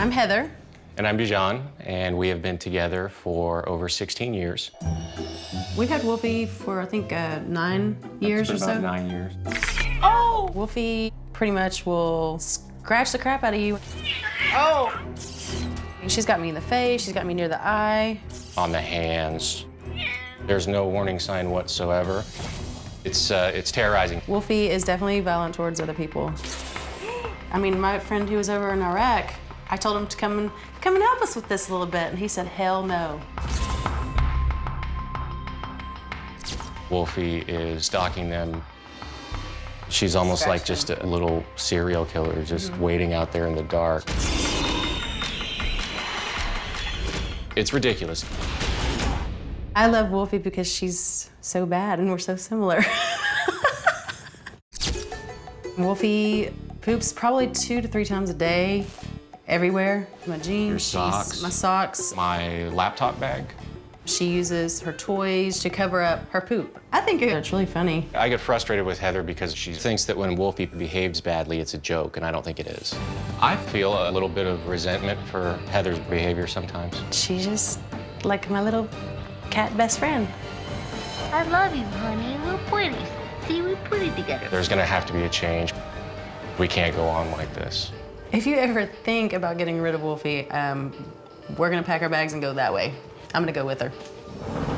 I'm Heather. And I'm Bijan, and we have been together for over 16 years. We've had Wolfie for, I think, uh, nine years or It's so. about nine years. Oh! Wolfie pretty much will scratch the crap out of you. Oh! She's got me in the face, she's got me near the eye. On the hands. There's no warning sign whatsoever. It's, uh, it's terrorizing. Wolfie is definitely violent towards other people. I mean, my friend who was over in Iraq, I told him to come and come and help us with this a little bit, and he said, hell no. Wolfie is stalking them. She's almost like just a little serial killer, just mm-hmm. waiting out there in the dark. It's ridiculous. I love Wolfie because she's so bad and we're so similar. Wolfie poops probably two to three times a day, everywhere. My jeans, Your socks. my socks. My laptop bag, She uses her toys to cover up her poop. I think it's really funny. I get frustrated with Heather because she thinks that when Wolfie behaves badly, it's a joke, and I don't think it is. I feel a little bit of resentment for Heather's behavior sometimes. She's just like my little cat best friend. I love you, honey. We're pretty. See, we're pretty together. There's gonna have to be a change. We can't go on like this. If you ever think about getting rid of Wolfie, um, we're gonna pack our bags and go that way. I'm gonna go with her.